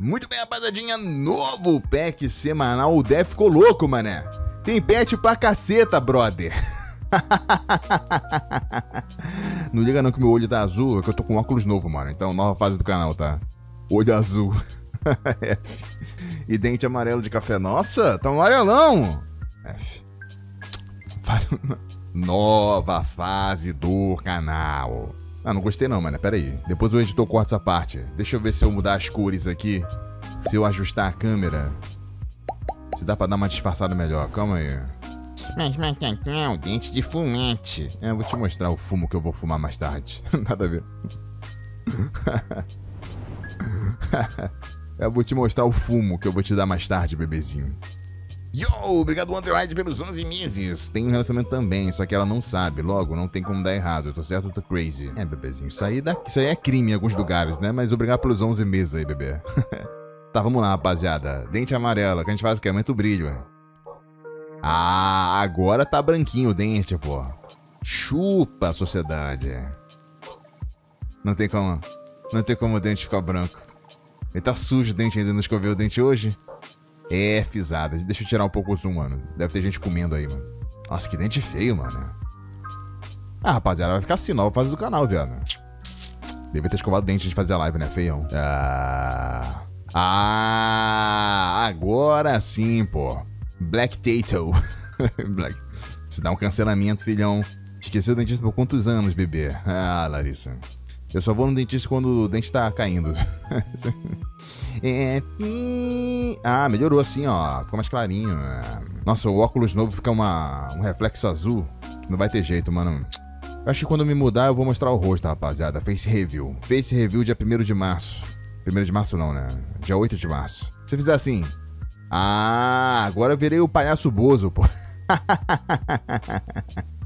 Muito bem, rapaziadinha, novo pack semanal. O Def ficou louco, mané. Tem pet pra caceta, brother. não liga não que meu olho tá azul, é que eu tô com óculos novo, mano. Então, nova fase do canal, tá? Olho azul. F. E dente amarelo de café. Nossa, tá amarelão. F. Faz... Nova fase do canal. Ah, não gostei não, mano. Pera aí. Depois o editor corta essa parte. Deixa eu ver se eu mudar as cores aqui. Se eu ajustar a câmera. Se dá pra dar uma disfarçada melhor. Calma aí. Mas macacão, dente de fumante. É, eu vou te mostrar o fumo que eu vou fumar mais tarde. Nada a ver. eu vou te mostrar o fumo que eu vou te dar mais tarde, bebezinho. Yo, obrigado Underride pelos 11 meses. Tem um relacionamento também, só que ela não sabe. Logo, não tem como dar errado. Eu tô certo, eu tô crazy. É, bebezinho, isso aí, dá... isso aí é crime em alguns lugares, né? Mas obrigado pelos 11 meses aí, bebê. tá, vamos lá, rapaziada. Dente amarelo, que a gente faz o que? Aumenta o brilho. Ah, agora tá branquinho o dente, pô. Chupa a sociedade. Não tem como... Não tem como o dente ficar branco. Ele tá sujo o dente ainda, não escoveu o dente hoje? É, fisada. Deixa eu tirar um pouco o zoom, mano. Deve ter gente comendo aí, mano. Nossa, que dente feio, mano. Ah, rapaziada, vai ficar assim, nova fase do canal, viado. Devia ter escovado o dente de fazer a live, né? Feião. Ah... Ah... Agora sim, pô. Black Tato. Black... Você dá um cancelamento, filhão. Esqueceu o dentista por quantos anos, bebê? Ah, Larissa. Eu só vou no dentista quando o dente tá caindo. é... Ah, melhorou assim, ó. Ficou mais clarinho. Nossa, o óculos novo fica uma... um reflexo azul. Não vai ter jeito, mano. Eu acho que quando me mudar eu vou mostrar o rosto, rapaziada. Face Review. Face Review dia 1 de março. 1 de março não, né? Dia 8 de março. Se fizer assim... Ah, agora eu virei o palhaço Bozo, pô.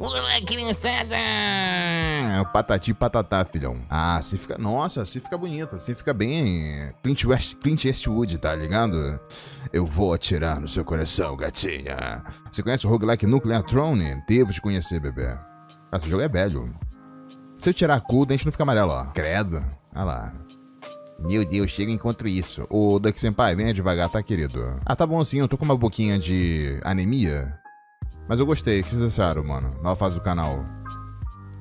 Olá, criançada! É patati patatá, filhão. Ah, assim fica. Nossa, assim fica bonito, assim fica bem. Clint, West, Clint Eastwood, tá ligado? Eu vou atirar no seu coração, gatinha. Você conhece o roguelike Nuclear Throne? Devo te conhecer, bebê. Ah, esse jogo é velho. Se eu tirar a cu, o dente não fica amarelo, ó. Credo. Olha lá. Meu Deus, chega e encontro isso. Ô, Duck Senpai, venha devagar, tá, querido? Ah, tá bom sim, eu tô com uma boquinha de anemia. Mas eu gostei, o que vocês acharam, mano? Nova fase do canal.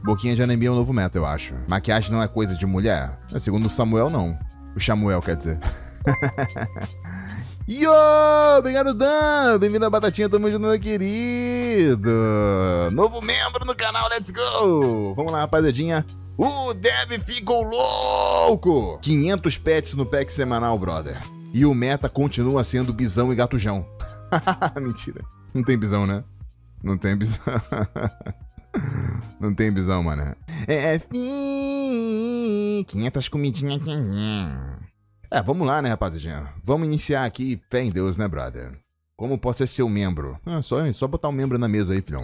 Boquinha de anemia é um novo meta, eu acho. Maquiagem não é coisa de mulher? É, segundo o Samuel, não. O Samuel, quer dizer. Yo! Obrigado, Dan! Bem-vindo à Batatinha, tamo junto, meu querido! Novo membro no canal, let's go! Vamos lá, rapaziadinha. O Dev ficou louco! 500 pets no pack semanal, brother. E o meta continua sendo bisão e gatujão. Mentira. Não tem bisão, né? Não tem bisão. Não tem bisão, mano. É fim. 500 comidinhas. É, vamos lá, né, rapaziadinha? Vamos iniciar aqui. Fé em Deus, né, brother? Como posso ser seu membro? Ah, só, só botar um membro na mesa aí, filhão.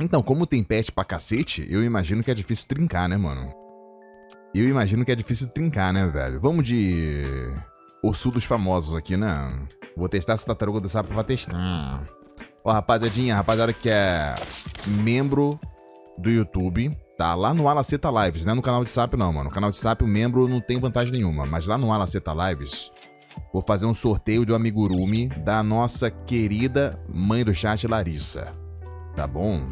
Então, como tem pet pra cacete, eu imagino que é difícil trincar, né, mano? Eu imagino que é difícil trincar, né, velho? Vamos de... Ossudos famosos aqui, né? Vou testar essa tartaruga do sapo pra testar. Ó, rapaziadinha, rapaziada que é membro do YouTube, tá? Lá no Alaceta Lives, não é no canal de SAP não, mano. No canal de SAP o membro não tem vantagem nenhuma, mas lá no Alaceta Lives vou fazer um sorteio do amigurumi da nossa querida mãe do chat, Larissa. Tá bom?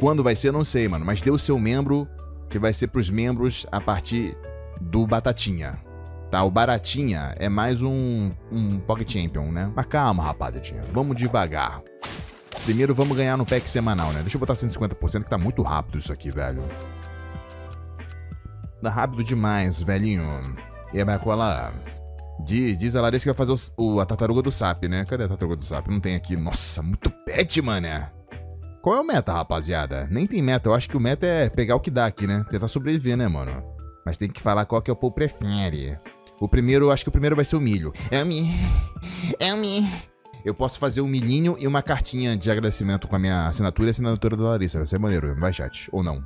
Quando vai ser, não sei, mano, mas dê o seu membro, que vai ser pros membros a partir do Batatinha. Tá, o Baratinha é mais um, um Pocket Champion, né? Mas calma, rapaziadinha. Vamos devagar. Primeiro vamos ganhar no pack semanal, né? Deixa eu botar 150% que tá muito rápido isso aqui, velho. Tá rápido demais, velhinho. E a cola... Diz, diz a Larissa que vai fazer o, o, a tartaruga do SAP, né? Cadê a tartaruga do SAP? Não tem aqui. Nossa, muito pet, mané. Qual é o meta, rapaziada? Nem tem meta. Eu acho que o meta é pegar o que dá aqui, né? Tentar sobreviver, né, mano? Mas tem que falar qual que é o povo prefere. O primeiro, acho que o primeiro vai ser o milho. É o milho. É o milho. Eu posso fazer um milhinho e uma cartinha de agradecimento com a minha assinatura e a assinatura da Larissa. Vai ser maneiro. Vai, chat. Ou não.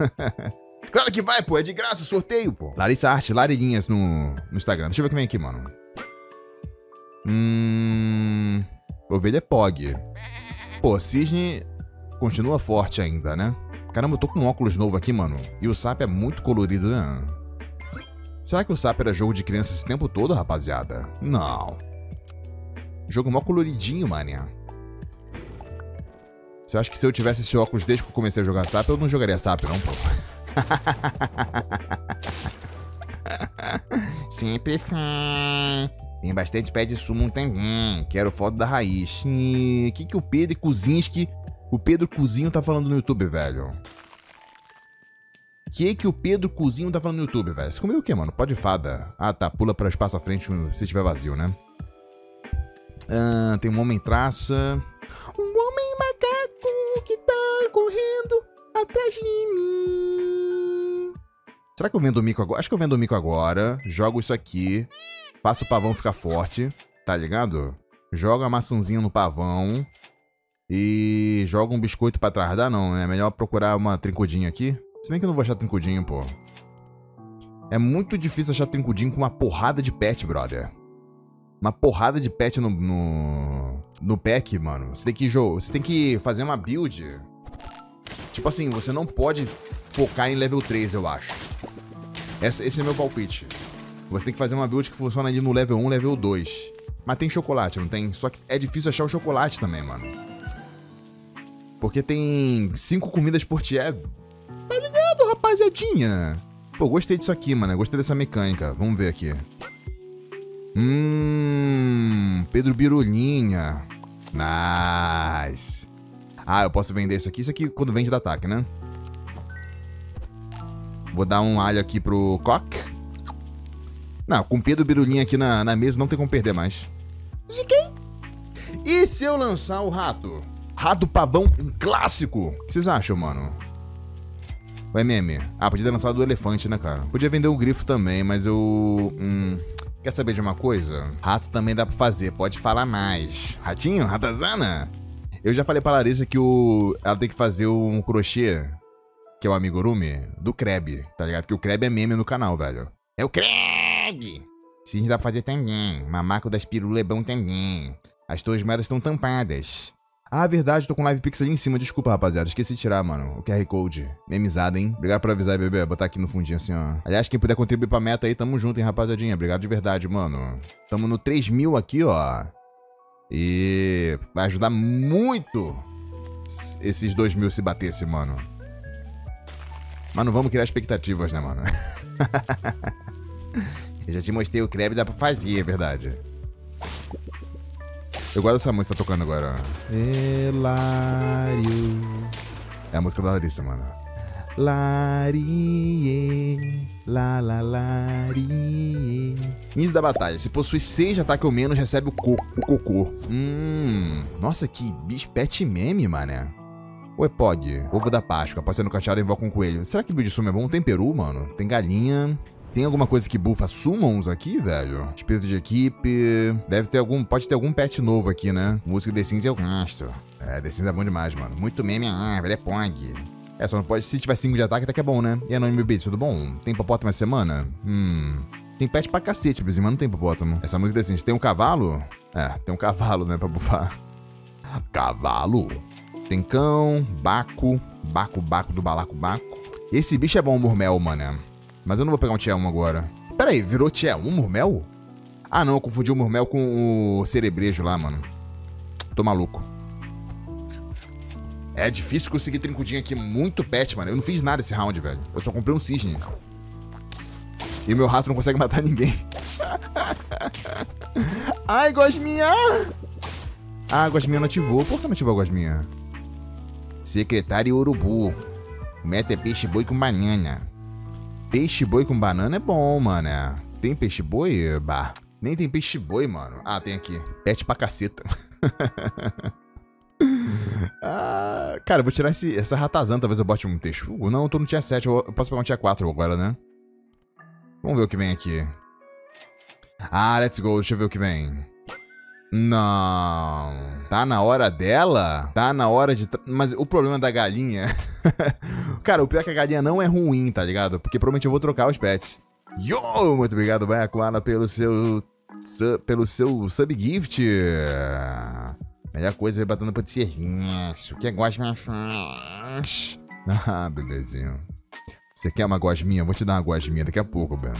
claro que vai, pô. É de graça, sorteio, pô. Larissa Arte, Larinhas no, no Instagram. Deixa eu ver quem vem aqui, mano. Hum... Ovelha é Pog. Pô, Cisne continua forte ainda, né? Caramba, eu tô com um óculos novo aqui, mano. E o SAP é muito colorido, né? Será que o Sap era jogo de criança esse tempo todo, rapaziada? Não. Jogo mó coloridinho, mané. Você acha que se eu tivesse esse óculos desde que eu comecei a jogar SAP, eu não jogaria SAP, não, pô? Sempre foi. Tem bastante pé de sumo também. Quero foto da raiz. O que, que o Pedro Kuzinski, o Pedro Cozinho tá falando no YouTube, velho? O que que o Pedro Cozinho tá falando no YouTube, velho? Você comeu o quê, mano? Pode fada. Ah, tá. Pula para espaço à frente se estiver vazio, né? Ah, tem um homem traça. Um homem macaco que tá correndo atrás de mim. Será que eu vendo o mico agora? Acho que eu vendo o mico agora. Jogo isso aqui. Faço o pavão ficar forte. Tá ligado? Joga a maçãzinha no pavão. E joga um biscoito pra trás. Dá não, né? Melhor procurar uma trincudinha aqui. Se bem que eu não vou achar trincudinho, pô. É muito difícil achar trincudinho com uma porrada de pet, brother. Uma porrada de pet no, no, no pack, mano. Você tem que você tem que fazer uma build. Tipo assim, você não pode focar em level 3, eu acho. Esse, é meu palpite. Você tem que fazer uma build que funciona ali no level 1, level 2. Mas tem chocolate, não tem? Só que é difícil achar o chocolate também, mano. Porque tem cinco comidas por tier. Tá ligado, rapaziadinha? Pô, gostei disso aqui, mano. Gostei dessa mecânica. Vamos ver aqui. Hum, Pedro Birulinha. Nice. Ah, eu posso vender isso aqui. Isso aqui quando vende da ataque, né? Vou dar um alho aqui pro Cock. Não, com Pedro Birulinha aqui na, na mesa não tem como perder mais. E se eu lançar o rato? Rato pavão, um clássico. O que vocês acham, mano? Vai meme. Ah, podia ter lançado o elefante, né, cara? Podia vender o grifo também, mas eu... Hum... Quer saber de uma coisa? Rato também dá pra fazer, pode falar mais. Ratinho? Ratazana? Eu já falei pra Larissa que o... ela tem que fazer um crochê, que é o amigurumi, do Kreb, tá ligado? Que o Kreb é meme no canal, velho. É o Kreb! Sim, dá pra fazer também. Mamaco das pirulas é bom também. As tuas moedas estão tampadas. Ah, verdade, tô com live pix ali em cima. Desculpa, rapaziada. Esqueci de tirar, mano. O QR Code. Memizado, hein? Obrigado por avisar, bebê. Botar aqui no fundinho assim, ó. Aliás, quem puder contribuir pra meta aí, tamo junto, hein, rapaziadinha. Obrigado de verdade, mano. Tamo no 3 mil aqui, ó. E vai ajudar muito esses 2 mil se batesse, mano. Mas não vamos criar expectativas, né, mano? Eu já te mostrei o creme, dá pra fazer, é verdade. Eu gosto dessa música que tá tocando agora. Hilário. É a música da Larissa, mano. Larie, la la larie. Início da batalha. Se possui seis de ataque ou menos, recebe o, co o cocô. Hum, nossa, que bicho pet meme, mané. Oi, pode. Ovo da Páscoa, passando cacheado invoca um coelho. Será que build sumo é bom? Tem peru, mano. Tem galinha. Tem alguma coisa que bufa summons aqui, velho? Espírito de equipe. Deve ter algum. Pode ter algum pet novo aqui, né? Música The Sims eu gosto. É, The Sims é bom demais, mano. Muito meme, ah, velho é Pong. É, só não pode. Se tiver 5 de ataque, até que é bom, né? E Anonymous Beats, tudo bom? Tem hipopótamo essa semana? Hum. Tem pet pra cacete, mas não tem hipopótamo. Essa música decente. Tem um cavalo? É, tem um cavalo, né, pra bufar. Cavalo. Tem cão, baco, baco, baco do balaco, baco. Esse bicho é bom, Murmel, mano. Mas eu não vou pegar um Tier 1 agora. Pera aí, virou Tier 1 Murmel? Ah, não, eu confundi o Murmel com o Cerebrejo lá, mano. Tô maluco. É difícil conseguir trincudinho aqui, muito pet, mano. Eu não fiz nada esse round, velho. Eu só comprei um cisne. E o meu rato não consegue matar ninguém. Ai, Gosminha! Ah, Gosminha não ativou. Por que não ativou a Gosminha? Secretário Urubu. Meta é peixe boi com banana. Peixe boi com banana é bom, mano. Tem peixe boi? Bah. Nem tem peixe boi, mano. Ah, tem aqui. Pet pra caceta. ah, cara, vou tirar esse, essa ratazana. Talvez eu bote um texugo. Não, eu tô no tier 7. Eu posso pegar um tier 4 agora, né? Vamos ver o que vem aqui. Ah, let's go. Deixa eu ver o que vem. Não. Tá na hora dela? Tá na hora de. Mas o problema da galinha. Cara, o pior é que a galinha não é ruim, tá ligado? Porque provavelmente eu vou trocar os pets. Yo! Muito obrigado, Bayakuana, pelo seu. Su, pelo seu subgift. Melhor coisa é batendo pra te serviço. Que gosma Ah, belezinho. Você quer uma gosminha? Vou te dar uma gosminha daqui a pouco, Ben.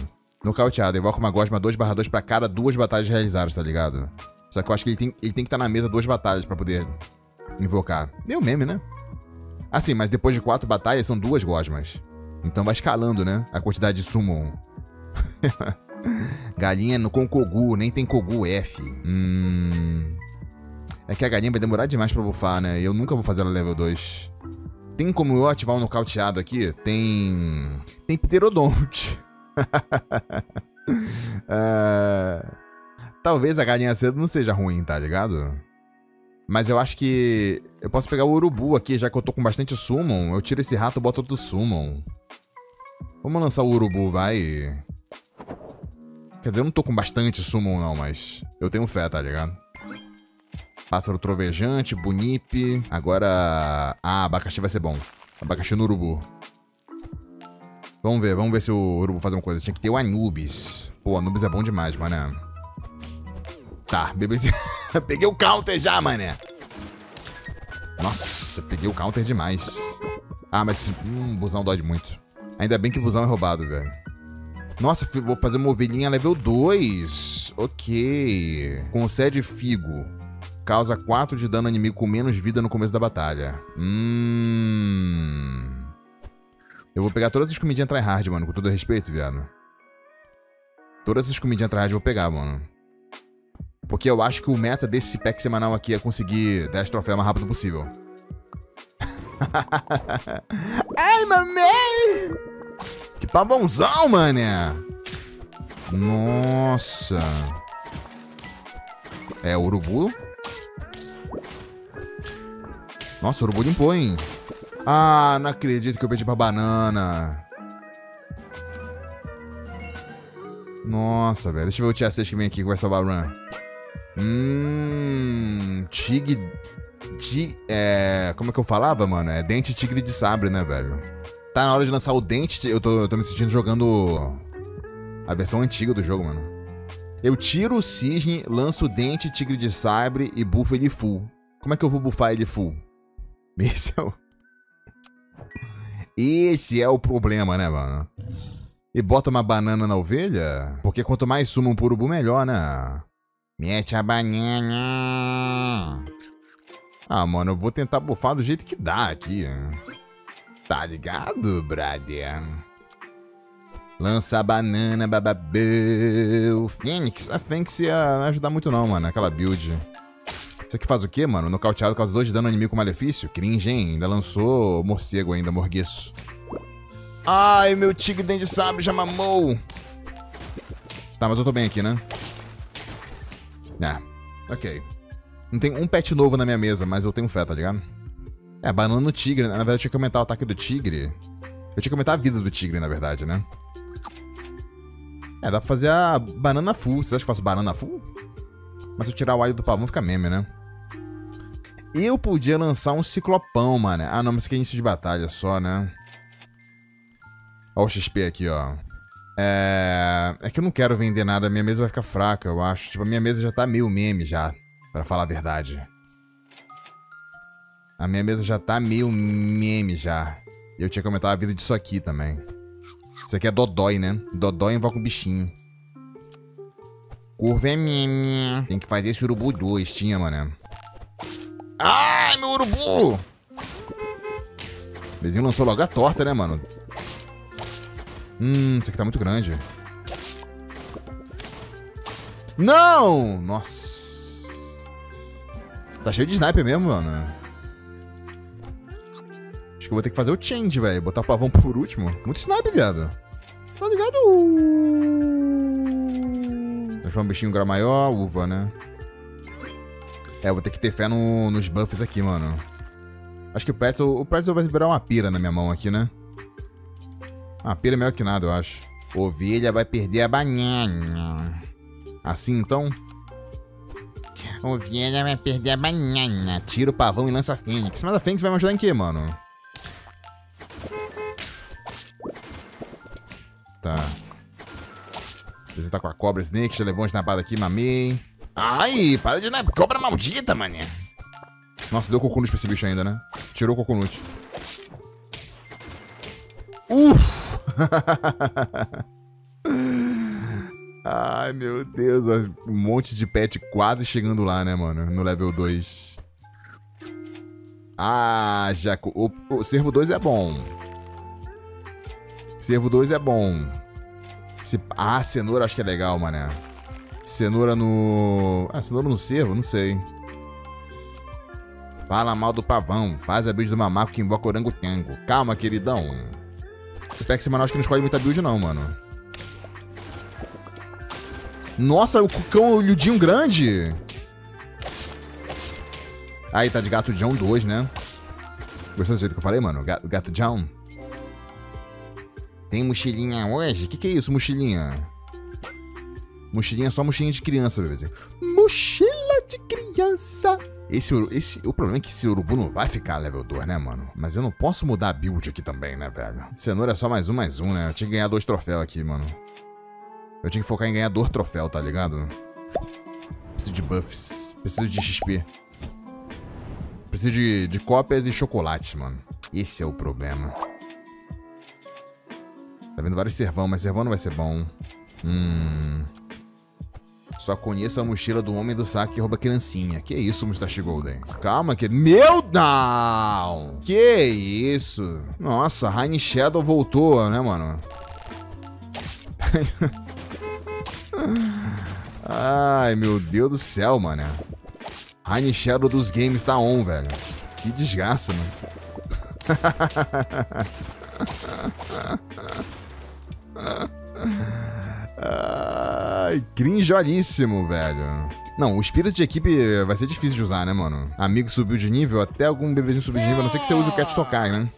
Nocauteado. Invoca uma gosma 2 barra 2 pra cada duas batalhas realizadas, tá ligado? Só que eu acho que ele tem, ele tem que estar tá na mesa duas batalhas pra poder invocar. Meio meme, né? Assim, mas depois de quatro batalhas são duas gosmas. Então vai escalando, né? A quantidade de summon. galinha no, com Kogu, nem tem Kogu F. Hum... É que a galinha vai demorar demais pra bufar, né? Eu nunca vou fazer ela level 2. Tem como eu ativar o um nocauteado aqui? Tem... Tem Pterodonte. uh... Talvez a galinha cedo não seja ruim, tá ligado? Mas eu acho que eu posso pegar o urubu aqui, já que eu tô com bastante summon. Eu tiro esse rato e boto outro summon. Vamos lançar o urubu, vai. Quer dizer, eu não tô com bastante summon não, mas eu tenho fé, tá ligado? Pássaro trovejante, bunipe. Agora... Ah, abacaxi vai ser bom. Abacaxi no urubu. Vamos ver, vamos ver se o urubu faz uma coisa. Tinha que ter o Anubis. Pô, Anubis é bom demais, mané. Tá, bebezinho. peguei o counter já, mané. Nossa, peguei o counter demais. Ah, mas hum, busão dói muito. Ainda bem que o busão é roubado, velho. Nossa, vou fazer uma ovelhinha level 2. Ok. Concede figo. Causa 4 de dano inimigo com menos vida no começo da batalha. Hum... Eu vou pegar todas as comidinhas tryhard, mano, com todo respeito, viado. Todas essas comidinhas tryhard eu vou pegar, mano. Porque eu acho que o meta desse pack semanal aqui é conseguir 10 troféus o mais rápido possível. Ai, mamãe! Que pavãozão, mané! Nossa! É, urubu? Nossa, o urubu limpou, hein? Ah, não acredito que eu pedi pra banana. Nossa, velho. Deixa eu ver o Tia 6 que vem aqui com essa run. Hum. Tig. Tig. É. Como é que eu falava, mano? É dente tigre de sabre, né, velho? Tá na hora de lançar o dente. Eu tô, eu tô me sentindo jogando. A versão antiga do jogo, mano. Eu tiro o cisne, lanço o dente tigre de sabre e buffo ele full. Como é que eu vou buffar ele full? Esse é o. Esse é o problema, né, mano? E bota uma banana na ovelha? Porque quanto mais suma um urubu, melhor, né? Mete a banana. Ah, mano, eu vou tentar bufar do jeito que dá aqui. Tá ligado, brother? Lança a banana, bababeu. Fênix. A Fênix ia ajudar muito não, mano. Aquela build. Isso aqui faz o quê, mano? Nocauteado causa 2 de dano inimigo com malefício? Cringe, hein? Ainda lançou morcego ainda, morgueço. Ai, meu tigre dente de já mamou. Tá, mas eu tô bem aqui, né? É, ok. Não tem um pet novo na minha mesa, mas eu tenho fé, tá ligado? É, banana no tigre. Na verdade, eu tinha que aumentar o ataque do tigre. Eu tinha que aumentar a vida do tigre, na verdade, né? É, dá pra fazer a banana full. Você acha que eu faço banana full? Mas se eu tirar o alho do pavão, fica meme, né? Eu podia lançar um ciclopão, mano. Ah, não, mas isso aqui é início de batalha só, né? Olha o XP aqui, ó. É... é que eu não quero vender nada, minha mesa vai ficar fraca, eu acho. Tipo, a minha mesa já tá meio meme já, pra falar a verdade. A minha mesa já tá meio meme já. Eu tinha que aumentar a vida disso aqui também. Isso aqui é Dodói, né? Dodói invoca um bichinho. Curva é meme. Tem que fazer esse urubu 2, tinha, mano. Ai, meu urubu! O vizinho lançou logo a torta, né, mano? Hum, isso aqui tá muito grande. Não! Nossa. Tá cheio de sniper mesmo, mano. Acho que eu vou ter que fazer o change, velho. Botar o pavão por último. Muito sniper, viado. Tá ligado? Transformar um bichinho em grau maior, uva, né? É, eu vou ter que ter fé no, nos buffs aqui, mano. Acho que o Pretzel, o Pretzel vai virar uma pira na minha mão aqui, né? Ah, pera é melhor que nada, eu acho. Ovelha vai perder a banana. Assim, então? Ovelha vai perder a banana. Tira o pavão e lança a Fênix. Mas a Fênix vai me ajudar em quê, mano? Tá. Você tá com a cobra Snake, já levou uma snapada aqui, mamei. Ai, para de cobra maldita, mané. Nossa, deu coconut pra esse bicho ainda, né? Tirou o coconut. Ai, meu Deus. Um monte de pet quase chegando lá, né, mano? No level 2. Ah, já... O, o Servo 2 é bom. Servo 2 é bom. Se... Ah, cenoura acho que é legal, mané. Cenoura no... Ah, cenoura no servo? Não sei. Fala mal do pavão. Faz a build do mamaco que invoca orangotango. Calma, queridão. Esse pack semanal acho que não escolhe muita build não, mano. Nossa, o cão olhudinho grande. Aí, tá de gato John 2, né? Gostou do jeito que eu falei, mano? Gato, gato John. Tem mochilinha hoje? O que, que é isso, mochilinha? Mochilinha é só mochilinha de criança, bebezinho. Mochila de criança. Esse, esse, o problema é que esse urubu não vai ficar level 2, né, mano? Mas eu não posso mudar a build aqui também, né, velho? Cenoura é só mais um, mais um, né? Eu tinha que ganhar dois troféus aqui, mano. Eu tinha que focar em ganhar dor troféu, tá ligado? Preciso de buffs. Preciso de XP. Preciso de, de cópias e chocolate, mano. Esse é o problema. Tá vendo vários servão, mas servão não vai ser bom. Hum... Só conheço a mochila do homem do saco que rouba criancinha. Que isso, Mustache Golden? Calma, que... Meu down! Que isso? Nossa, Rain Shadow voltou, né, mano? Ai, meu Deus do céu, mano. Rain Shadow dos games tá on, velho. Que desgraça, mano. Ai, crinjolíssimo, velho. Não, o espírito de equipe vai ser difícil de usar, né, mano? Amigo subiu de nível, até algum bebezinho subiu de nível, a não ser que você use o Cat Sokai, né?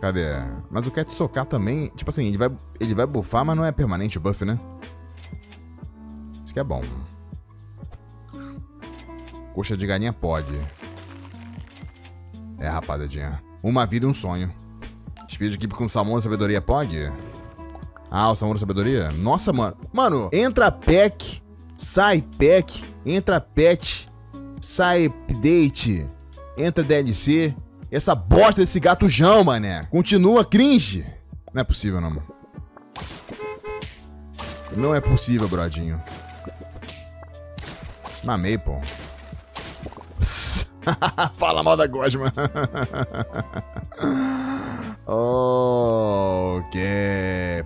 Cadê? Mas o Cat Socar também, tipo assim, ele vai, ele vai buffar, mas não é permanente o buff, né? Isso que é bom. Coxa de galinha pode. É, rapaziadinha. Uma vida e um sonho. Espírito de equipe com salmão e sabedoria pode? Ah, o da sabedoria? Nossa, mano. Mano, entra pack, sai pack, entra patch, sai update, entra DLC. Essa bosta desse gatujão, mané. Continua cringe. Não é possível, não, mano. Não é possível, brodinho. Mamei, pô. Fala mal da Gosma. ok.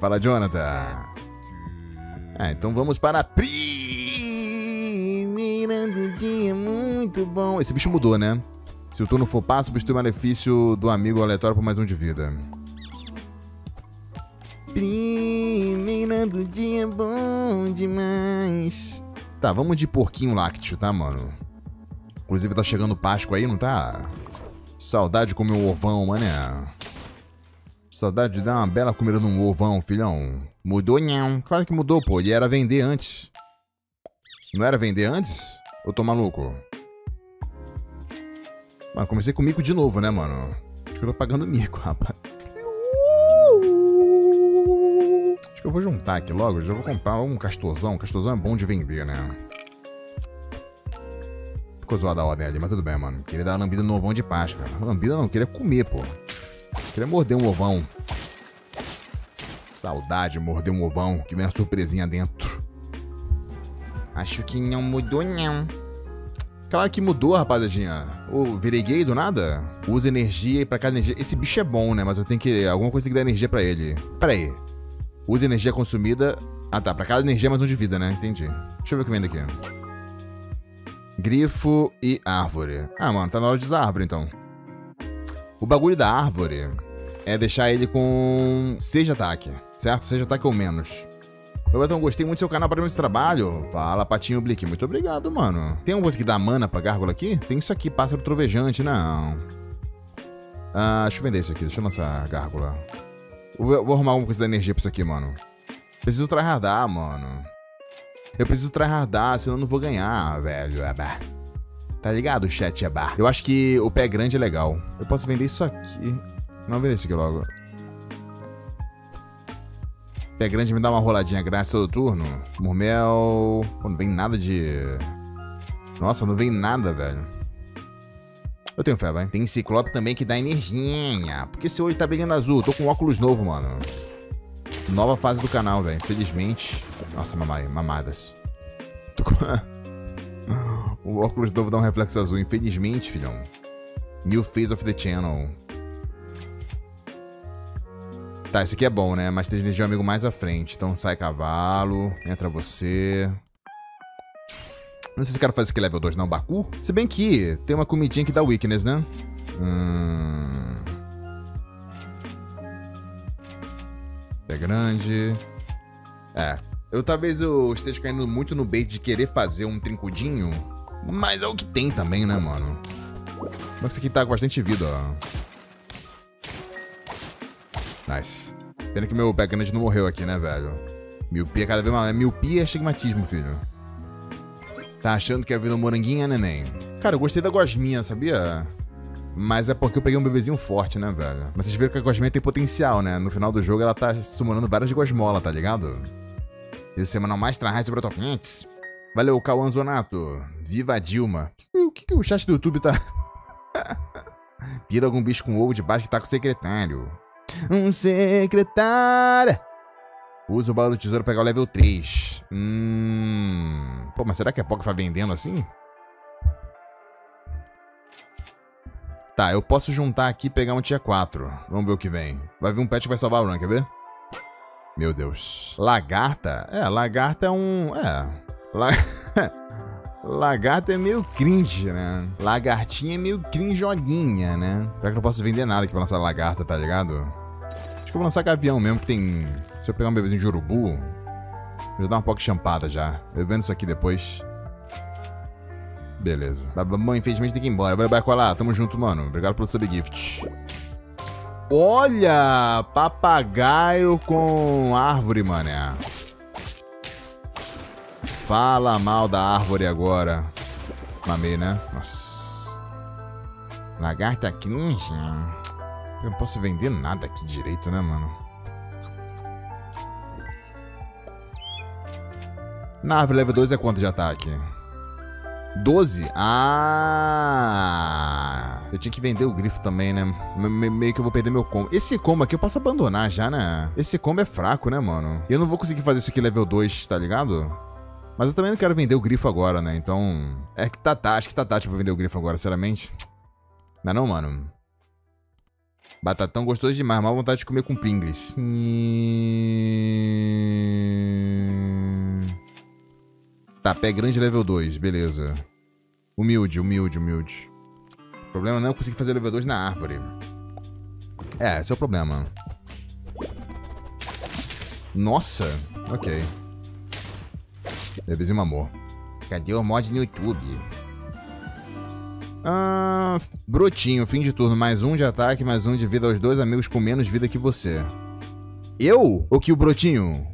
Fala, Jonathan. Ah, então vamos para a primeira do dia. Muito bom. Esse bicho mudou, né? Se o turno for passo, substitui o malefício do amigo aleatório por mais um de vida. Primeira do dia, bom demais. Tá, vamos de porquinho lácteo, tá, mano? Inclusive tá chegando Páscoa aí, não tá? Saudade de comer um ovão, mané. Saudade de dar uma bela comida num ovão, filhão. Mudou não. Claro que mudou, pô. Ele era vender antes. Não era vender antes? Eu tô maluco? Mano, comecei com mico de novo, né, mano? Acho que eu tô pagando mico, rapaz. Acho que eu vou juntar aqui logo. Já vou comprar um castorzão. Castorzão é bom de vender, né? Ficou zoada a ordem ali, mas tudo bem, mano. Queria dar uma lambida no ovão de Páscoa. Lambida não, queria comer, pô. Queria morder um ovão. Saudade, morder um ovão. Que vem uma surpresinha dentro. Acho que não mudou, não. Claro que mudou, rapaziadinha. Ô, virei gay do nada? Usa energia e pra cada energia. Esse bicho é bom, né? Mas eu tenho que. Alguma coisa tem que dar energia pra ele. Pera aí. Usa energia consumida. Ah tá, pra cada energia mais um de vida, né? Entendi. Deixa eu ver o que vem daqui. Grifo e árvore. Ah, mano, tá na hora de usar árvore então. O bagulho da árvore é deixar ele com 6 de ataque, certo? 6 de ataque ou menos. Oi, Betão, gostei muito do seu canal, para esse trabalho. Fala, Patinho Blick. Muito obrigado, mano. Tem alguma coisa que dá mana pra gárgula aqui? Tem isso aqui, pássaro trovejante, não. Ah, deixa eu vender isso aqui. Deixa eu lançar a gárgula. Vou, vou arrumar alguma coisa da energia pra isso aqui, mano. Preciso tryhardar, mano. Eu preciso tryhardar, senão eu não vou ganhar, velho. Tá ligado, chat? Eu acho que o pé grande é legal. Eu posso vender isso aqui. Não, vender isso aqui logo. Pé grande me dá uma roladinha grátis todo turno. Murmel... Pô, não vem nada de... Nossa, não vem nada, velho. Eu tenho fé, vai. Tem Ciclope também que dá energia. Por que seu olho tá brilhando azul? Tô com óculos novo, mano. Nova fase do canal, velho. Felizmente. Nossa, mamãe, mamadas. Tô com... o óculos novo dá um reflexo azul. Infelizmente, filhão. New Face of the Channel. Tá, esse aqui é bom, né? Mas tem energia amigo mais à frente. Então sai cavalo, entra você. Não sei se eu quero fazer isso aqui level 2 não, Baku. Se bem que tem uma comidinha que dá weakness, né? Hum... É grande. É. Eu talvez eu esteja caindo muito no bait de querer fazer um trincudinho. Mas é o que tem também, né, mano? Mas esse aqui tá com bastante vida, ó. Nice. Pena que meu background não morreu aqui, né, velho? Miopia cada vez mais. Miopia é estigmatismo, filho. Tá achando que a vida é um moranguinho, neném? Cara, eu gostei da gosminha, sabia? Mas é porque eu peguei um bebezinho forte, né, velho? Mas vocês viram que a gosminha tem potencial, né? No final do jogo ela tá summonando várias gosmolas, tá ligado? E o semanal mais tryhard sobre atualmente. Valeu, Cauã Zonato. Viva a Dilma. O que, que, o chat do YouTube tá... Pira algum bicho com ovo de baixo que tá com o secretário. Um secretário. Usa o baú do tesouro pra pegar o level 3. Hum... Pô, mas será que a Poca vai vendendo assim? Tá, eu posso juntar aqui e pegar um Tia 4. Vamos ver o que vem. Vai vir um pet que vai salvar o run, quer ver? Meu Deus. Lagarta? É, lagarta é um... É. La... lagarta é meio cringe, né? Lagartinha é meio crinjolinha, né? Será que eu não posso vender nada aqui pra lançar lagarta, tá ligado? Que eu vou lançar gavião mesmo, que tem... Se eu pegar um bebezinho de urubu... Já dá uma pouco champada já. Eu vendo isso aqui depois. Beleza. Bom, infelizmente tem que ir embora. Vai, vai colar. Tamo junto, mano. Obrigado pelo subgift. Olha! Papagaio com árvore, mané. Fala mal da árvore agora. Mamei, né? Nossa. Lagarta aqui não... Eu não posso vender nada aqui direito, né, mano? Na árvore level 2 é quanto de ataque? 12? Ah! Eu tinha que vender o grifo também, né? Me meio que eu vou perder meu combo. Esse combo aqui eu posso abandonar já, né? Esse combo é fraco, né, mano? Eu não vou conseguir fazer isso aqui level 2, tá ligado? Mas eu também não quero vender o grifo agora, né? Então... É que tá, tá. Acho que tá tático pra vender o grifo agora, sinceramente. Não é não, mano? Batatão gostoso demais. Mal vontade de comer com Pringles. Tá, pé grande level 2, beleza. Humilde, humilde, humilde. O problema não é eu conseguir fazer level 2 na árvore. É, esse é o problema. Nossa, ok. Bebezinho amor. Cadê o mod no YouTube? Ah, brotinho, fim de turno. Mais um de ataque, mais um de vida aos dois amigos com menos vida que você. Eu? Ou que o brotinho?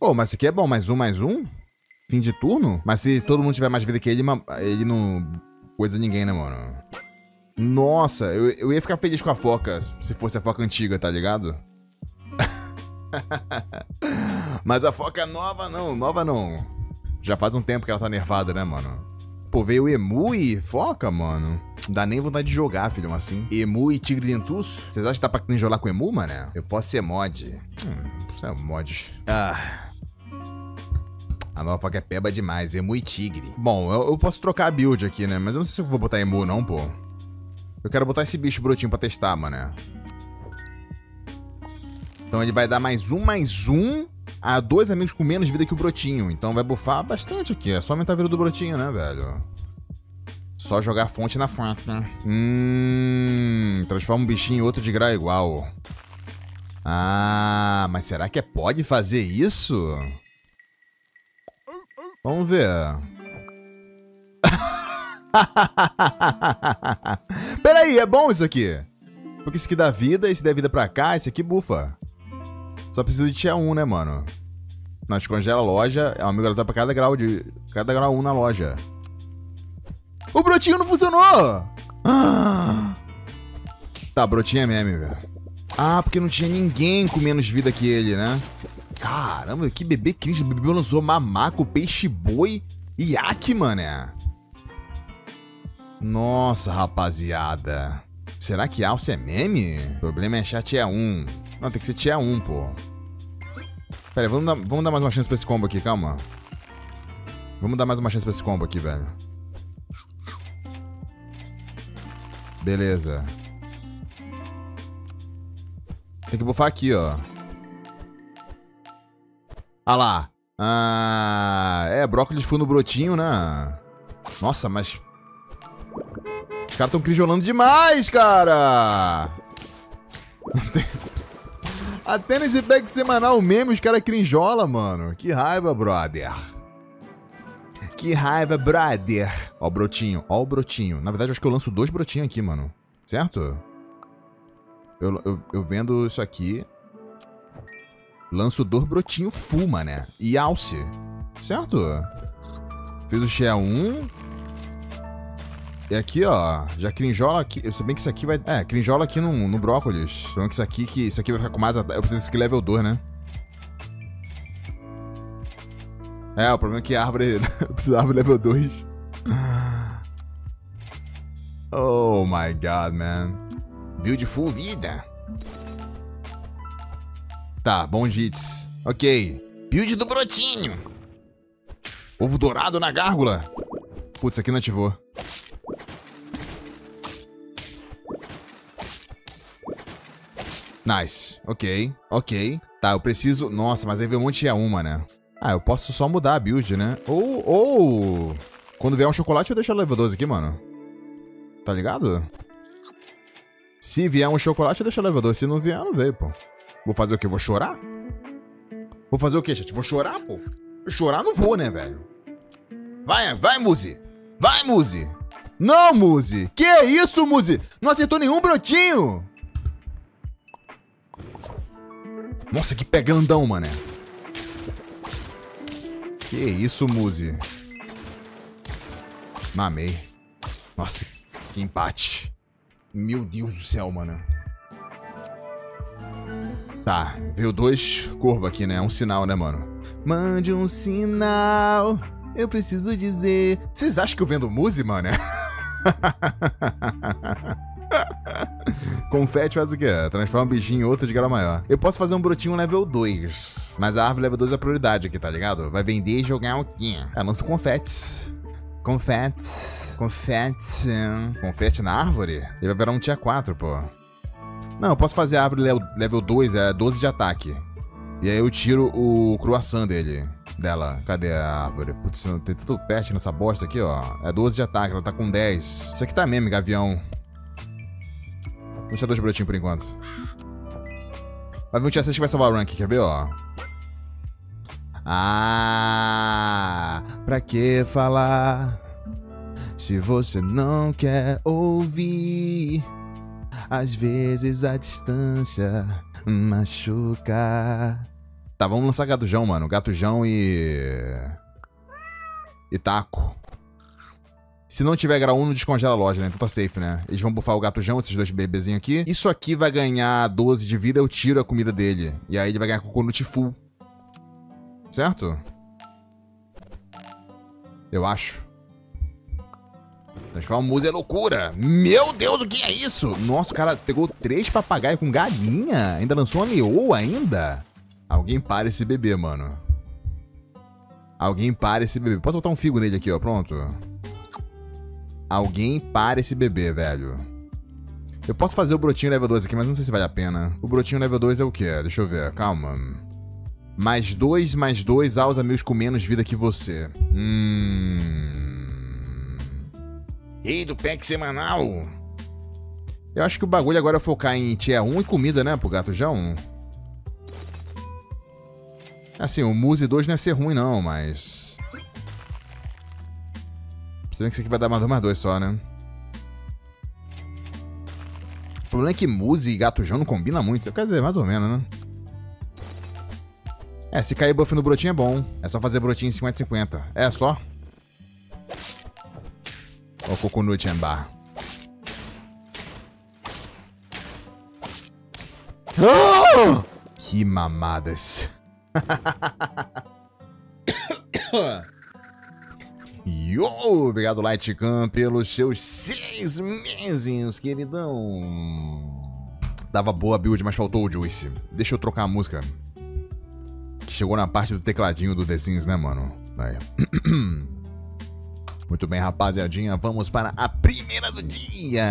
Pô, oh, mas isso aqui é bom. Mais um, mais um? Fim de turno? Mas se todo mundo tiver mais vida que ele, ele não coisa ninguém, né, mano? Nossa, eu, eu ia ficar feliz com a foca, se fosse a foca antiga, tá ligado? Mas a foca nova não, nova não. Já faz um tempo que ela tá nervada, né, mano? Pô, veio Emu e foca, mano. Não dá nem vontade de jogar, filhão, assim. Emu e Tigre Dentus? Vocês acham que tá pra enjolar com Emu, mano? Eu posso ser mod. Hum, isso é mod. Ah... A nova faca é peba demais, emu e tigre. Bom, eu, eu, posso trocar a build aqui, né? Mas eu não sei se eu vou botar emu não, pô. Eu quero botar esse bicho brotinho pra testar, mano. Então ele vai dar mais um, mais um a dois amigos com menos vida que o brotinho. Então vai bufar bastante aqui. É só aumentar a vida do brotinho, né, velho? Só jogar fonte na fonte, né? Hum... Transforma um bichinho em outro de grau igual. Ah, mas será que é pode fazer isso? Vamos ver. Peraí, é bom isso aqui. Porque esse aqui dá vida, esse dá vida pra cá, esse aqui bufa. Só preciso de tier 1, né, mano? Nós congela a loja, é uma migratória pra cada grau de. Cada grau 1 na loja. O brotinho não funcionou! Ah! Tá, brotinho é meme, velho. Ah, porque não tinha ninguém com menos vida que ele, né? Caramba, que bebê cringe. O bebê lançou mamaco, peixe boi e iaque, mané. Nossa, rapaziada. Será que Alce é meme? O problema é achar Tia 1. Não, tem que ser Tia 1, pô. Pera vamos dar, vamos dar mais uma chance pra esse combo aqui, calma. Vamos dar mais uma chance pra esse combo aqui, velho. Beleza. Tem que buffar aqui, ó. Ah lá. Ah, é, brócolis fundo brotinho, né? Nossa, mas... Os caras tão crijolando demais, cara! Até nesse pack semanal mesmo, os caras crinjola, mano. Que raiva, brother. Que raiva, brother. Ó o brotinho, ó o brotinho. Na verdade, acho que eu lanço dois brotinhos aqui, mano. Certo? Eu, eu, eu vendo isso aqui. Lanço dois brotinhos full, mané. E alce. Certo? Fiz o Shea 1. E aqui, ó, já crinjola aqui. Se bem que isso aqui vai. É, crinjola aqui no, no brócolis. Falando que isso aqui, que isso aqui vai ficar com mais. Eu preciso desse aqui level 2, né? É, o problema é que a árvore. eu preciso da árvore level 2. oh my god, man. Beautiful vida. Tá, bom hits. Ok. Build do brotinho. Ovo dourado na gárgula. Putz, aqui não ativou. Nice. Ok, ok. Tá, eu preciso... Nossa, mas aí veio um monte de A1, né? Ah, eu posso só mudar a build, né? Ou... ou... Quando vier um chocolate, eu deixo a level 12 aqui, mano. Tá ligado? Se vier um chocolate, eu deixo a level 12. Se não vier, não veio, pô. Vou fazer o quê? Vou chorar? Vou fazer o quê, gente? Vou chorar, pô? chorar não vou, né, velho? Vai, vai, Muzi. Vai, Muzi. Não, Muzi. Que isso, Muzi? Não acertou nenhum brotinho. Nossa, que pé grandão, mané. Que isso, Muzi. Mamei. Nossa, que empate. Meu Deus do céu, mano. Tá, veio dois corvo aqui, né? Um sinal, né, mano? Mande um sinal, eu preciso dizer. Vocês acham que eu vendo Muzi, mano? Confete faz o quê? Transforma um bichinho em outro de grau maior. Eu posso fazer um brotinho level 2. Mas a árvore level 2 é a prioridade aqui, tá ligado? Vai vender e jogar o quê? É, lança confete. Confete. Confete. Confete na árvore? Ele vai virar um tier 4, pô. Não, eu posso fazer a árvore level 2, é 12 de ataque. E aí eu tiro o croissant dele. Dela. Cadê a árvore? Putz, tem tudo peste nessa bosta aqui, ó. É 12 de ataque, ela tá com 10. Isso aqui tá meme, gavião. Vou deixar dois brotinhos por enquanto. Vai vir um tia que vai salvar o rank, quer ver, ó? Ah, pra que falar? Se você não quer ouvir, às vezes a distância machuca. Tá, vamos lançar gatujão, mano. Gatujão e. E taco. Se não tiver grau 1, não descongela a loja, né? Então tá safe, né? Eles vão buffar o gatujão, esses dois bebezinhos aqui. Isso aqui vai ganhar 12 de vida, eu tiro a comida dele. E aí ele vai ganhar coconut full. Certo? Eu acho. Transforma o é loucura. Meu Deus, o que é isso? Nossa, o cara pegou três papagaios com galinha. Ainda lançou uma meoa ainda. Alguém para esse bebê, mano. Alguém para esse bebê. Posso botar um figo nele aqui, ó. Pronto. Alguém para esse bebê, velho. Eu posso fazer o brotinho level 2 aqui, mas não sei se vale a pena. O brotinho level 2 é o quê? Deixa eu ver, calma. Mais 2, mais 2 aos amigos com menos vida que você. Hum... Rei do pack semanal. Eu acho que o bagulho agora é focar em tier 1 e comida, né, pro gato João? Assim, o Muse 2 não ia ser ruim não, mas... Se bem que isso aqui vai dar mais dois, mais dois só, né? O problema é que Muse e Gatujão não combina muito. Quer dizer, mais ou menos, né? É, se cair buff no brotinho é bom. É só fazer brotinho em 50-50. É só. Ó o Coconut Embar. Oh! Que mamadas. Yo! Obrigado, Lightcam, pelos seus seis meses, queridão. Dava boa build, mas faltou o Juice. Deixa eu trocar a música. Chegou na parte do tecladinho do The Sims, né, mano? Aí. Muito bem, rapaziadinha, vamos para a primeira do dia.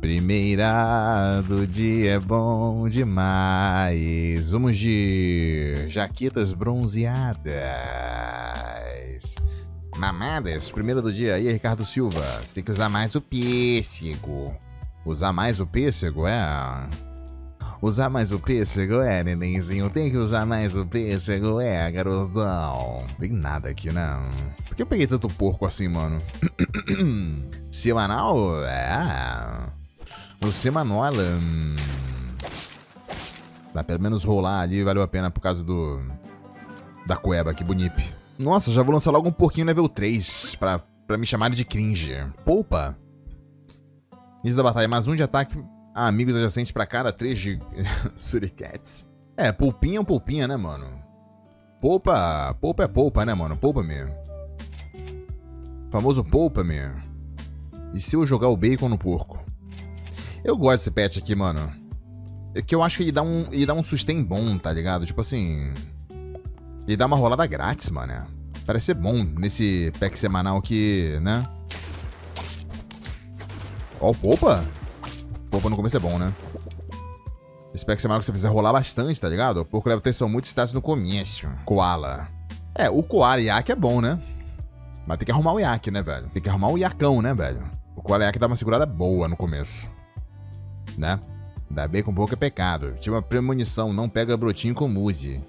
Primeira do dia é bom demais. Vamos de jaquetas bronzeadas. Mamadas, primeira do dia aí, Ricardo Silva. Você tem que usar mais o pêssego. Usar mais o pêssego, é? Usar mais o pêssego, é, nenenzinho? Tem que usar mais o pêssego, é, garotão. Tem nada aqui, né? Por que eu peguei tanto porco assim, mano? Semanal? É. O Semanal. Hum... Dá pelo menos rolar ali, valeu a pena por causa do. Da cueba, que bonito. Nossa, já vou lançar logo um pouquinho level 3 pra, pra me chamar de cringe. Poupa. Início da batalha, mais um de ataque a amigos adjacentes pra cara, 3 de suricats. É, poupinha é um poupinha, né, mano? Poupa, poupa é poupa, né, mano? Poupa mesmo. Famoso poupa mesmo. E se eu jogar o bacon no porco? Eu gosto desse pet aqui, mano. É que eu acho que ele dá um, ele dá um sustain bom, tá ligado? Tipo assim... Ele dá uma rolada grátis, mano. Parece ser bom nesse pack semanal que, né? Ó, o Poupa? Poupa no começo é bom, né? Esse pack semanal que você precisa rolar bastante, tá ligado? Porco leva atenção muito status no começo. Koala. É, o Koala Yak é bom, né? Mas tem que arrumar o Yak, né, velho? Tem que arrumar o Yakão, né, velho? O Koala Yak dá uma segurada boa no começo. Né? Ainda bem com pouco é pecado. Tinha uma premonição, não pega brotinho com muse.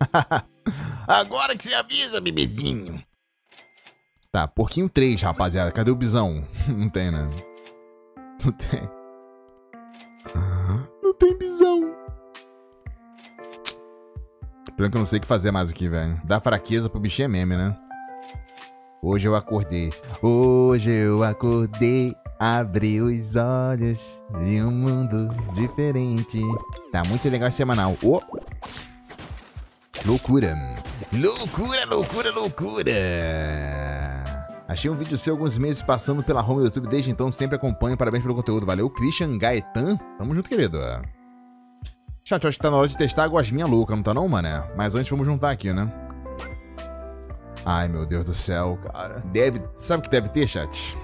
Agora que você avisa, bebezinho. Tá, porquinho 3, rapaziada. Cadê o bisão? Não tem, né? Não tem. Não tem bisão. Pelo que eu não sei o que fazer mais aqui, velho. Dá fraqueza pro bichinho é meme, né? Hoje eu acordei. Hoje eu acordei. Abri os olhos. Vi um mundo diferente. Tá muito legal esse semanal. Oh! Loucura. Loucura, loucura, loucura. Achei um vídeo seu alguns meses passando pela home do YouTube. Desde então sempre acompanho. Parabéns pelo conteúdo. Valeu, Christian Gaetan. Tamo junto, querido. Chat, acho que tá na hora de testar a gosminha louca, não tá não, mané? Mas antes vamos juntar aqui, né? Ai, meu Deus do céu, cara. Deve... Sabe o que deve ter, chat?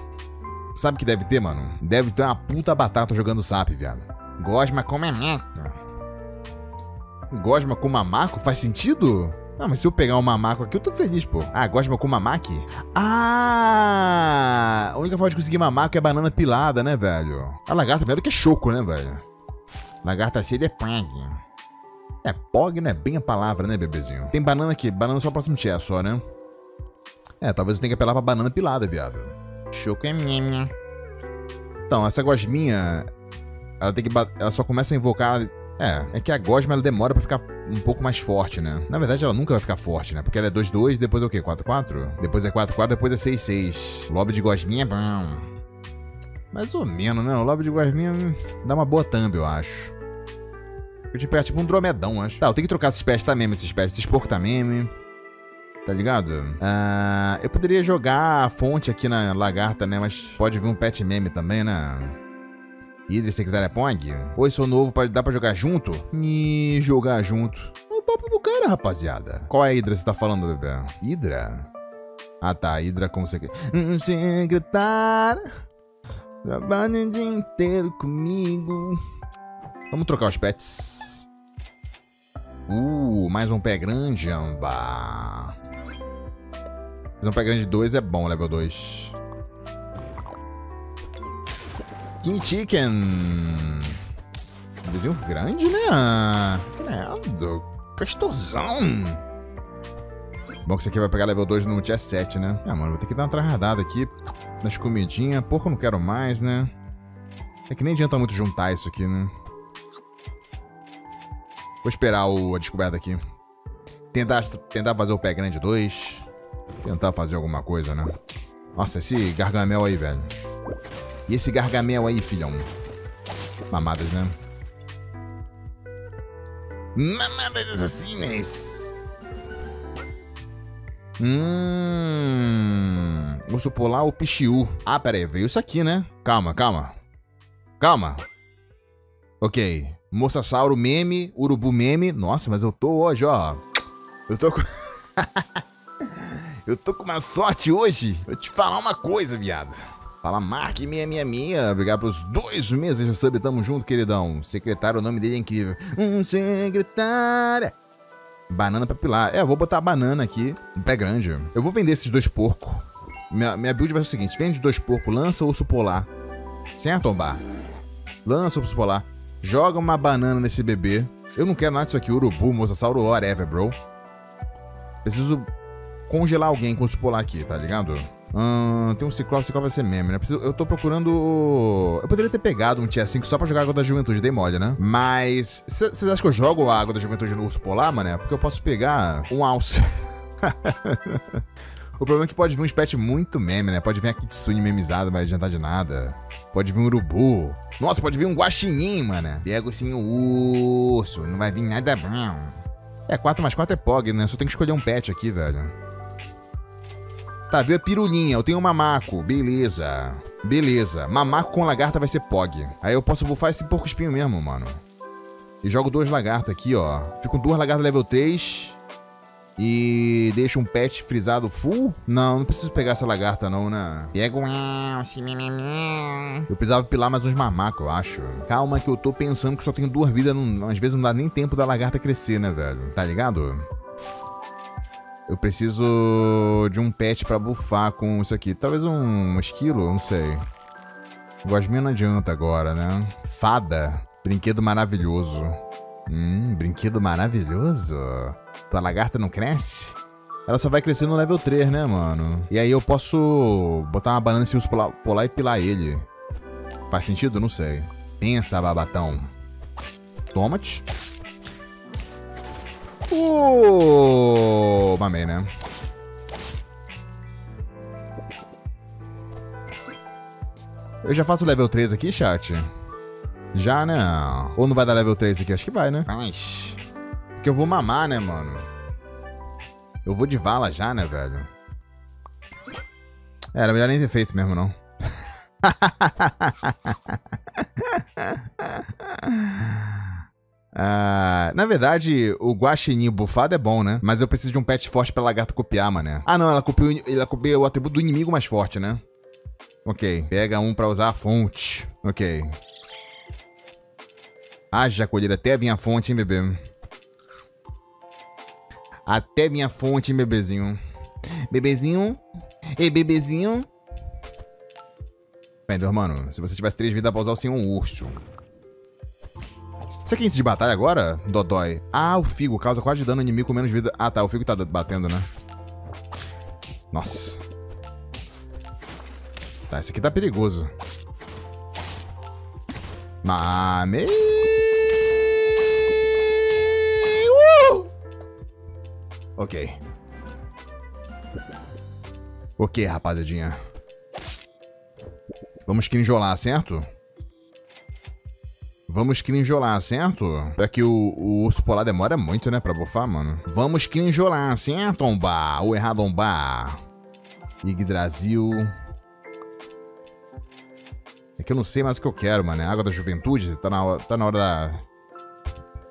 Sabe o que deve ter, mano? Deve ter uma puta batata jogando sap, viado. Gosma com mamaco. Gosma com mamaco? Faz sentido? Ah, mas se eu pegar um mamaco aqui, eu tô feliz, pô. Ah, gosma com mamaque? Ah! A única forma de conseguir mamaco é banana pilada, né, velho? A lagarta melhor do que choco, né, velho? Lagarta cedo é pog. É, pog não é bem a palavra, né, bebezinho? Tem banana aqui, banana só próximo tier só, né? É, talvez eu tenha que apelar pra banana pilada, viado. Choco é minha. Então, essa gosminha, ela tem que ela só começa a invocar é, é que a Gosma ela demora pra ficar um pouco mais forte, né? Na verdade, ela nunca vai ficar forte, né? Porque ela é 2-2, depois é o quê? 4-4? Depois é 4-4, depois é 6-6. Lobby de Gosminha é bom. Mais ou menos, né? O Lobby de Gosminha dá uma boa thumb, eu acho. Eu te pego tipo um dromedão, acho. Tá, eu tenho que trocar esses pés tá meme, esses pés. Esses porcos tá meme. Tá ligado? Uh, eu poderia jogar a fonte aqui na lagarta, né? Mas pode vir um pet meme também, né? Hydra Secretária Pong? Oi, sou novo, dá pra jogar junto? Me jogar junto. É o papo do cara, rapaziada. Qual é a Hydra que você tá falando, bebê? Hydra? Ah tá, Hydra como você. Secretária, trabalha o dia inteiro comigo. Vamos trocar os pets. Uh, mais um pé grande, amba. Um pé grande 2 é bom, level 2. King Chicken. Vizinho grande, né? Credo. Castorzão. Bom que isso aqui vai pegar level 2 no tier 7, né? Ah, mano, vou ter que dar uma trajadada aqui nas comidinhas. Porco eu não quero mais, né? É que nem adianta muito juntar isso aqui, né? Vou esperar o, a descoberta aqui. Tentar, tentar fazer o pé grande 2. Tentar fazer alguma coisa, né? Nossa, esse gargamel aí, velho. E esse gargamel aí, filhão? Mamadas, né? Mamadas assassinas. Hum. Urso polar ou pichiu? Ah, pera aí. Veio isso aqui, né? Calma, calma. Calma. Ok. Moçassauro meme, urubu meme. Nossa, mas eu tô hoje, ó. Eu tô com. eu tô com uma sorte hoje. Vou te falar uma coisa, viado. Fala, Mark, minha, minha, minha. Obrigado pelos dois meses de sub. Tamo junto, queridão. Secretário, o nome dele é incrível. Um secretário. Banana pra pilar. É, eu vou botar a banana aqui no pé grande. Eu vou vender esses dois porcos. Minha, minha build vai ser o seguinte: vende dois porcos, lança urso polar. Certo, Ombar? Lança urso polar. Joga uma banana nesse bebê. Eu não quero nada disso aqui. Urubu, moçassauro, whatever, bro. Preciso congelar alguém com urso polar aqui, tá ligado? Hum, tem um Ciclope, Ciclope vai ser meme, né? Eu tô procurando. Eu poderia ter pegado um Tier 5 só pra jogar Água da Juventude, dei mole, né? Mas. Vocês acham que eu jogo a Água da Juventude no urso polar, mané? Porque eu posso pegar um alce. o problema é que pode vir um pet muito meme, né? Pode vir a Kitsune memizado, vai adiantar de nada. Pode vir um urubu. Nossa, pode vir um guaxinim, mano. Pega assim o urso, não vai vir nada bom. É, 4 mais 4 é POG, né? Só tem que escolher um pet aqui, velho. Tá, veio a pirulinha. Eu tenho um mamaco. Beleza. Beleza. Mamaco com lagarta vai ser POG. Aí eu posso bufar esse porco espinho mesmo, mano. E jogo duas lagartas aqui, ó. Fico com duas lagartas level 3. E deixo um pet frisado full? Não, não preciso pegar essa lagarta não, né? Pega um... Eu precisava pilar mais uns mamacos, eu acho. Calma que eu tô pensando que só tenho duas vidas. Não... Às vezes não dá nem tempo da lagarta crescer, né, velho? Tá ligado? Eu preciso de um pet pra bufar com isso aqui. Talvez um esquilo, não sei. Gosminha não adianta agora, né? Fada. Brinquedo maravilhoso. Hum, brinquedo maravilhoso. Tua lagarta não cresce? Ela só vai crescer no level 3, né, mano? E aí eu posso botar uma banana nesse urso polar, polar e pilar ele. Faz sentido? Não sei. Pensa, babatão. Tomate. Uh, mamei, né? Eu já faço level 3 aqui, chat? Já, né? Ou não vai dar level 3 aqui? Acho que vai, né? Mas... Porque eu vou mamar, né, mano? Eu vou de vala já, né, velho? É, era melhor nem ter feito mesmo, não. Ah, na verdade, o guaxinim bufado é bom, né? Mas eu preciso de um pet forte pra lagarta copiar, mané. Ah, não, ela copiou, ela copiou o atributo do inimigo mais forte, né? Ok. Pega um pra usar a fonte. Ok. Ah, já colher até a minha fonte, hein, bebê? Até minha fonte, hein, bebezinho? Bebezinho? Ei, bebezinho? Bem, mano, se você tivesse três vidas, dá pra usar o senhor um urso. Você quer índice de batalha agora, Dodói? Ah, o Figo causa 4 de dano inimigo com menos vida. Ah, tá. O Figo tá batendo, né? Nossa. Tá, esse aqui tá perigoso. Mame... Uh! Ok. Ok, rapaziadinha. Vamos crinjolar, certo? Vamos crinjolar, certo? É que o, o urso polar demora muito, né, pra bufar, mano. Vamos crinjolar, certo, Omba? Ou errado, Omba? Yggdrasil. É que eu não sei mais o que eu quero, mano. É água da juventude? Tá na, hora, tá na hora da...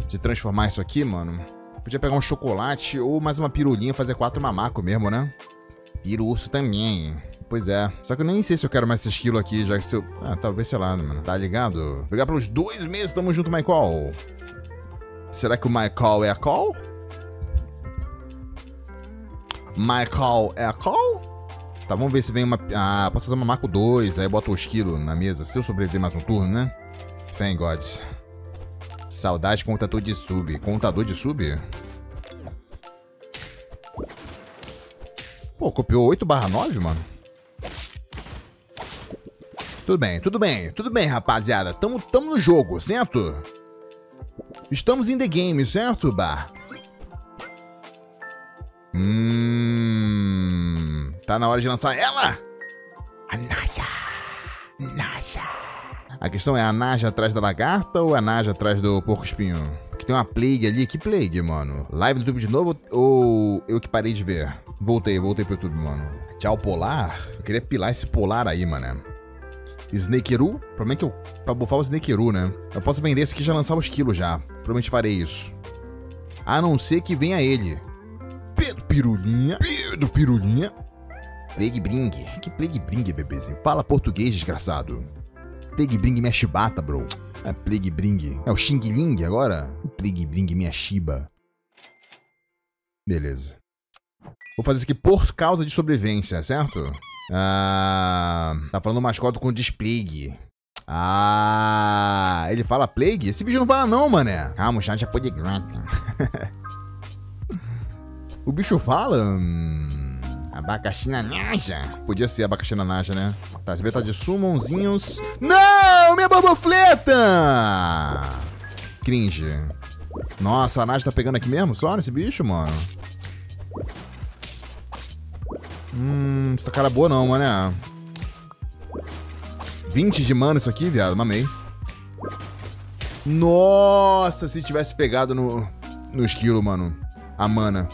de transformar isso aqui, mano. Podia pegar um chocolate ou mais uma pirulinha fazer quatro mamaco mesmo, né? Piru urso também. Pois é. Só que eu nem sei se eu quero mais esse estilo aqui, já que se eu... Ah, talvez, sei lá, mano. Tá ligado? Obrigado pelos dois meses, tamo junto, Michael. Será que o Michael é a call? Michael é a call? Tá, vamos ver se vem uma... Ah, posso fazer uma Marco 2, aí boto o esquilo na mesa, se eu sobreviver mais um turno, né? Thank God. Saudade contador de sub. Contador de sub? Pô, copiou 8 barra 9, mano? Tudo bem, tudo bem, tudo bem, rapaziada. Tamo, tamo no jogo, certo? Estamos in the game, certo, Bar? Hum. Tá na hora de lançar ela? A Naja. Naja. A questão é a Naja atrás da lagarta ou a Naja atrás do porco espinho? que tem uma plague ali. Que plague, mano? Live no YouTube de novo ou eu que parei de ver? Voltei, voltei pro YouTube, mano. Tchau, Polar. Eu queria pilar esse Polar aí, mano. Snakeru? Provavelmente eu. Pra bufar o Snakeru, né? Eu posso vender esse aqui e já lançar os quilos já. Provavelmente farei isso. A não ser que venha ele. Pedro Pirulinha. Pedro Pirulinha. Plague Bring. Que Plague Bring, bebezinho? Fala português, desgraçado. Plague Bring minha chibata, bro. É Plague Bring. É o Xing Ling agora? Plague Bring minha chiba. Beleza. Vou fazer isso aqui por causa de sobrevivência, certo? Ah, tá falando mascote com desplague. Ah, ele fala plague? Esse bicho não fala não, mané. O chat é poliglota. o bicho fala... Hum, abacaxi na naja. Podia ser abacaxi na naja, né? Tá, esse tá de summonzinhos. Não, minha bobofleta! Cringe. Nossa, a naja tá pegando aqui mesmo só nesse bicho, mano? Hum, essa cara boa não, mano. 20 de mana isso aqui, viado. Mamei. Nossa, se tivesse pegado no, no esquilo, mano. A mana.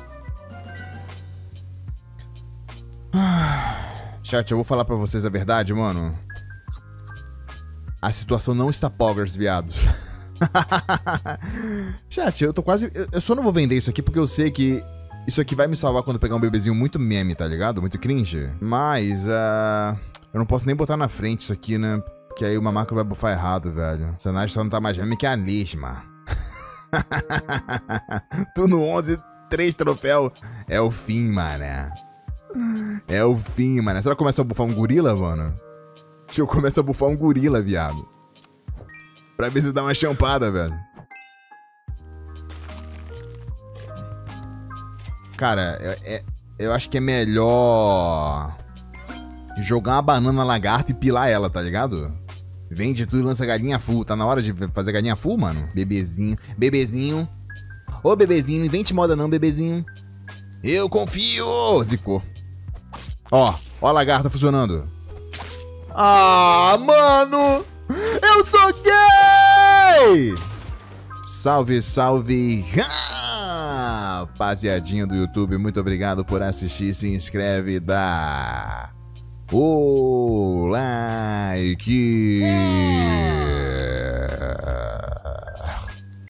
Chat, eu vou falar pra vocês a verdade, mano. A situação não está poggers, viados. Chat, eu tô quase... Eu só não vou vender isso aqui porque eu sei que isso aqui vai me salvar quando pegar um bebezinho muito meme, tá ligado? Muito cringe. Mas, uh, eu não posso nem botar na frente isso aqui, né? Porque aí uma marca vai bufar errado, velho. Sanage só não tá mais meme que a tu no 11, 3 troféu. É o fim, mané. É o fim, mané. Será que começa a bufar um gorila, mano? Deixa eu começar a bufar um gorila, viado. Pra ver se dá uma champada, velho. Cara, é, é, eu acho que é melhor jogar uma banana lagarta e pilar ela, tá ligado? Vende tudo e lança galinha full. Tá na hora de fazer galinha full, mano? Bebezinho. Bebezinho. Ô, bebezinho, invente moda não, bebezinho. Eu confio! Zicou. Ó, ó a lagarta funcionando. Ah, mano! Eu sou gay! Salve, salve! Rapaziadinha do YouTube, muito obrigado por assistir. Se inscreve, dá o like.